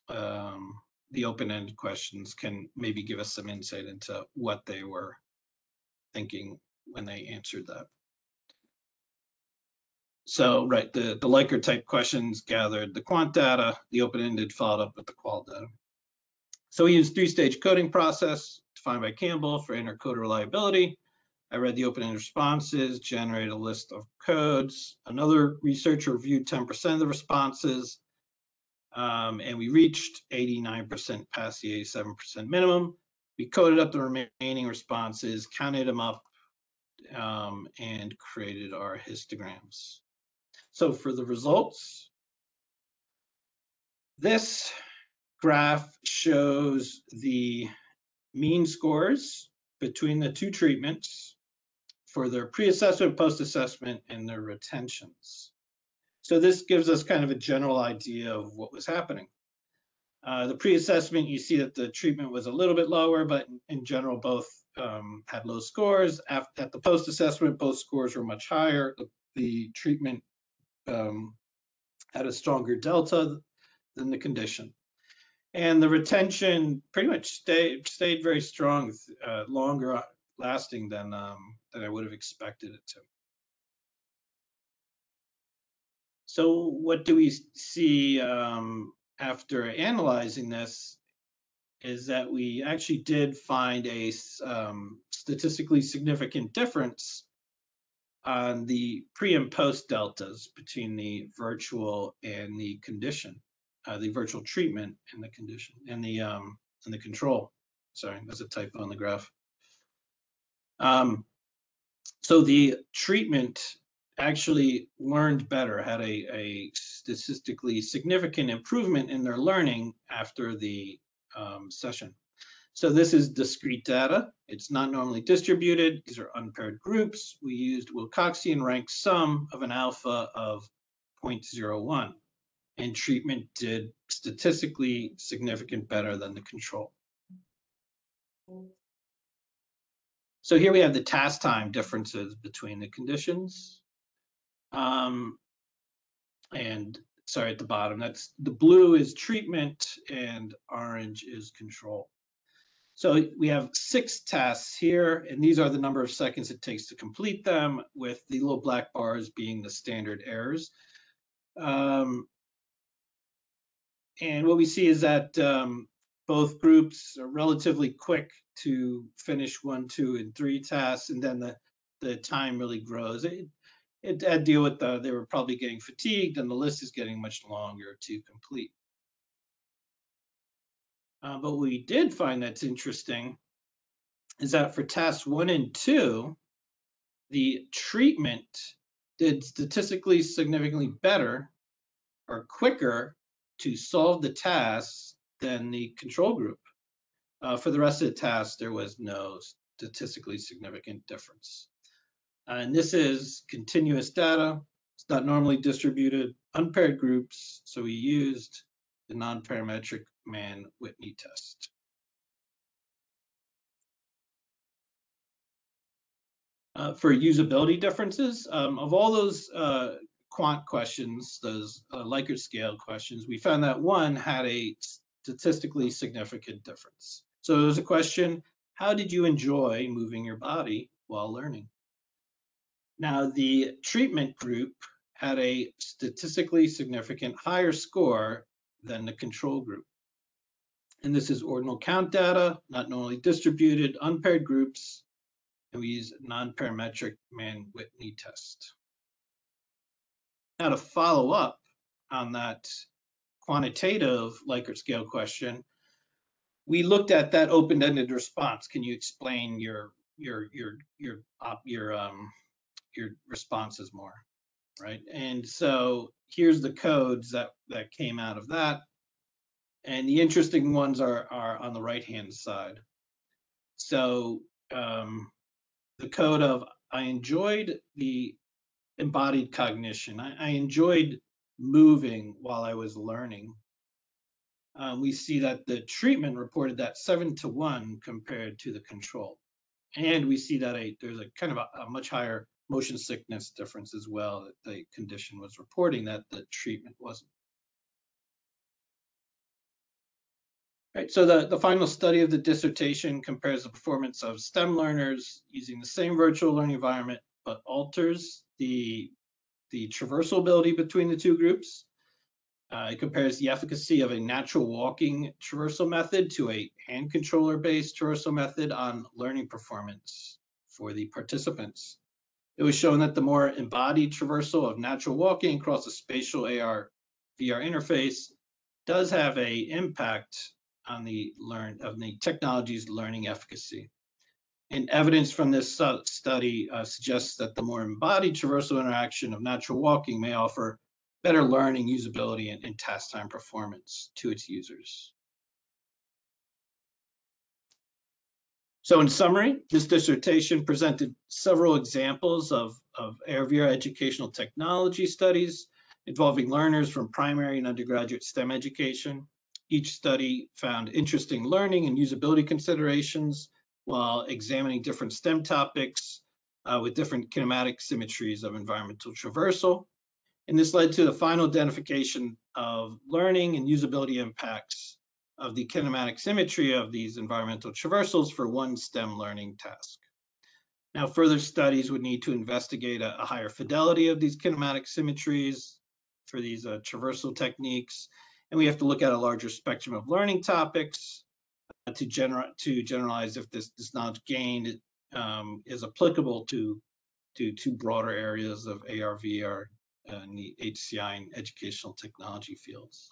um, the open-ended questions can maybe give us some insight into what they were thinking when they answered that. So, right, the, the Likert type questions gathered the quant data, the open-ended followed up with the qual data. So we used three-stage coding process, defined by Campbell for intercode reliability. I read the open-ended responses, generated a list of codes. Another researcher reviewed 10% of the responses, um, and we reached 89% past the 87% minimum. we coded up the remaining responses, counted them up, um, and created our histograms. So for the results, this graph shows the mean scores between the two treatments for their pre-assessment, post-assessment, and their retentions. So this gives us kind of a general idea of what was happening. Uh, the pre-assessment, you see that the treatment was a little bit lower, but in, in general, both um, had low scores. At, at the post-assessment, both scores were much higher. The, the treatment um, had a stronger delta than the condition. And the retention pretty much stayed stayed very strong, uh, longer lasting than um, than I would have expected it to. So what do we see um, after analyzing this is that we actually did find a um, statistically significant difference on the pre and post deltas between the virtual and the condition, uh, the virtual treatment and the condition and the um, and the control. Sorry, that's a typo on the graph. Um, so the treatment actually learned better, had a, a statistically significant improvement in their learning after the um, session. So this is discrete data. It's not normally distributed. These are unpaired groups. We used Wilcoxon rank sum of an alpha of 0.01 and treatment did statistically significant better than the control. So here we have the task time differences between the conditions. Um, and sorry, at the bottom, that's the blue is treatment and orange is control. So we have six tasks here, and these are the number of seconds it takes to complete them, with the little black bars being the standard errors. Um, and what we see is that um, both groups are relatively quick to finish one, two, and three tasks, and then the, the time really grows. It, it had deal with the, they were probably getting fatigued and the list is getting much longer to complete. Uh, but we did find that's interesting is that for tasks one and two, the treatment did statistically significantly better or quicker to solve the tasks than the control group. Uh, for the rest of the tasks, there was no statistically significant difference. Uh, and this is continuous data. It's not normally distributed, unpaired groups. So we used the non-parametric Mann-Whitney test. Uh, for usability differences, um, of all those uh, quant questions, those uh, Likert scale questions, we found that one had a statistically significant difference. So it was a question, how did you enjoy moving your body while learning? Now, the treatment group had a statistically significant higher score than the control group. And this is ordinal count data, not normally distributed, unpaired groups, and we use non-parametric Mann-Whitney test. Now to follow up on that quantitative Likert scale question, we looked at that open-ended response. Can you explain your your your your your um your responses more, right? And so here's the codes that that came out of that. And the interesting ones are are on the right hand side. So um, the code of I enjoyed the embodied cognition. I, I enjoyed moving while I was learning. Um, we see that the treatment reported that seven to one compared to the control. And we see that a, there's a kind of a, a much higher motion sickness difference as well that the condition was reporting that the treatment wasn't. Right, so the, the final study of the dissertation compares the performance of STEM learners using the same virtual learning environment, but alters the, the traversal ability between the two groups. Uh, it compares the efficacy of a natural walking traversal method to a hand controller based traversal method on learning performance for the participants. It was shown that the more embodied traversal of natural walking across a spatial AR VR interface does have a impact on the learn of the technology's learning efficacy. And evidence from this study uh, suggests that the more embodied traversal interaction of natural walking may offer better learning, usability, and, and task time performance to its users. So in summary, this dissertation presented several examples of, of AR/VR educational technology studies involving learners from primary and undergraduate STEM education. Each study found interesting learning and usability considerations while examining different STEM topics uh, with different kinematic symmetries of environmental traversal. And this led to the final identification of learning and usability impacts of the kinematic symmetry of these environmental traversals for one STEM learning task. Now, further studies would need to investigate a, a higher fidelity of these kinematic symmetries for these uh, traversal techniques. And we have to look at a larger spectrum of learning topics to, gener to generalize if this, this knowledge gained um, is applicable to, to, to broader areas of AR, VR, uh, and the HCI and educational technology fields.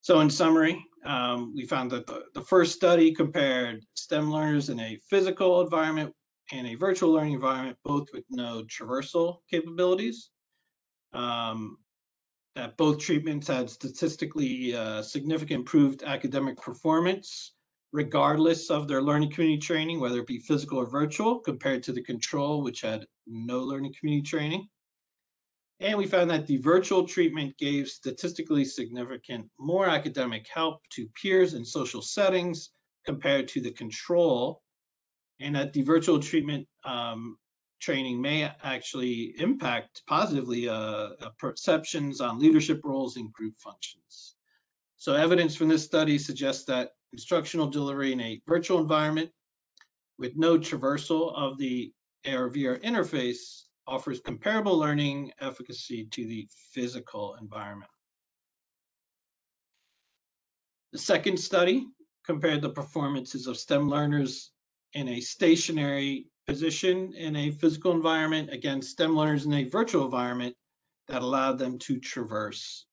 So in summary, um, we found that the, the first study compared STEM learners in a physical environment and a virtual learning environment, both with no traversal capabilities. Um, that both treatments had statistically uh, significant improved academic performance, regardless of their learning community training, whether it be physical or virtual, compared to the control, which had no learning community training. And we found that the virtual treatment gave statistically significant more academic help to peers in social settings compared to the control, and that the virtual treatment um, training may actually impact positively uh, uh, perceptions on leadership roles and group functions. So evidence from this study suggests that instructional delivery in a virtual environment with no traversal of the AR-VR interface offers comparable learning efficacy to the physical environment. The second study compared the performances of STEM learners in a stationary position in a physical environment against STEM learners in a virtual environment that allowed them to traverse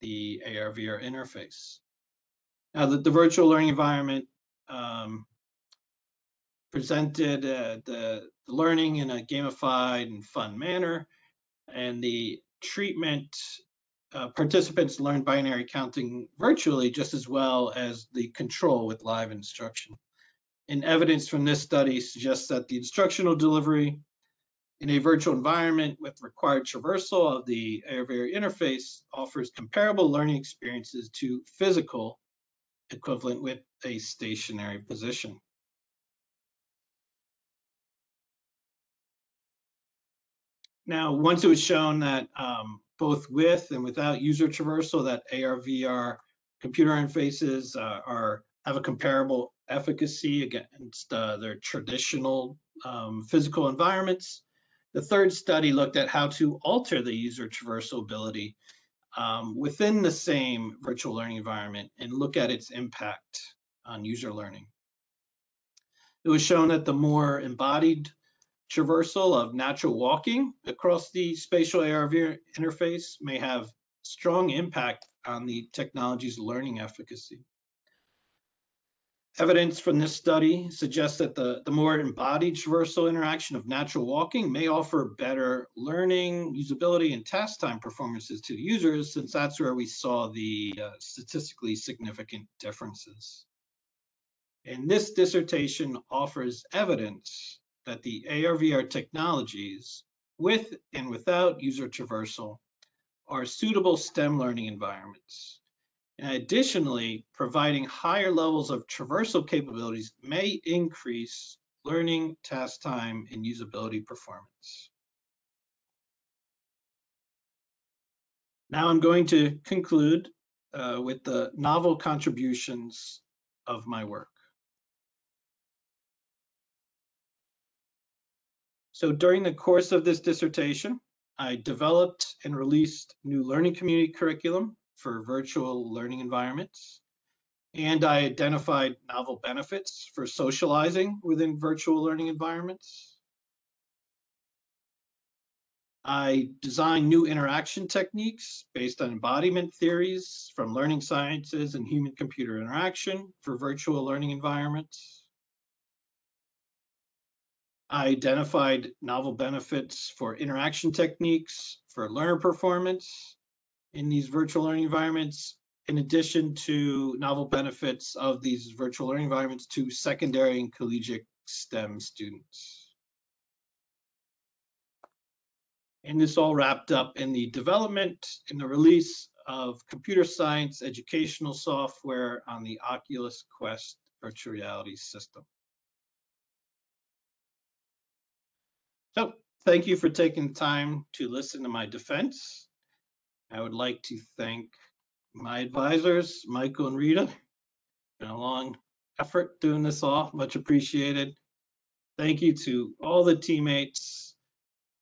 the AR/VR interface. Now, the, the virtual learning environment um, presented uh, the, the learning in a gamified and fun manner, and the treatment uh, participants learned binary counting virtually just as well as the control with live instruction and evidence from this study suggests that the instructional delivery in a virtual environment with required traversal of the AR/VR interface offers comparable learning experiences to physical equivalent with a stationary position. Now, once it was shown that um, both with and without user traversal, that AR/VR computer interfaces uh, are have a comparable efficacy against uh, their traditional um, physical environments. The third study looked at how to alter the user traversal ability um, within the same virtual learning environment and look at its impact on user learning. It was shown that the more embodied traversal of natural walking across the spatial AR interface may have strong impact on the technology's learning efficacy. Evidence from this study suggests that the, the more embodied traversal interaction of natural walking may offer better learning, usability, and task time performances to users, since that's where we saw the uh, statistically significant differences. And this dissertation offers evidence that the AR/VR technologies, with and without user traversal, are suitable STEM learning environments additionally, providing higher levels of traversal capabilities may increase learning, task time, and usability performance. Now I'm going to conclude uh, with the novel contributions of my work. So during the course of this dissertation, I developed and released new learning community curriculum for virtual learning environments. And I identified novel benefits for socializing within virtual learning environments. I designed new interaction techniques based on embodiment theories from learning sciences and human computer interaction for virtual learning environments. I identified novel benefits for interaction techniques for learner performance in these virtual learning environments, in addition to novel benefits of these virtual learning environments to secondary and collegiate STEM students. And this all wrapped up in the development and the release of computer science educational software on the Oculus Quest virtual reality system. So thank you for taking the time to listen to my defense. I would like to thank my advisors, Michael and Rita. Been a long effort doing this all, much appreciated. Thank you to all the teammates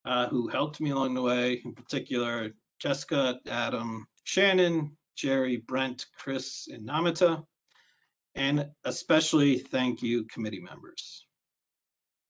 uh, who helped me along the way, in particular, Jessica, Adam, Shannon, Jerry, Brent, Chris, and Namita. And especially thank you, committee members.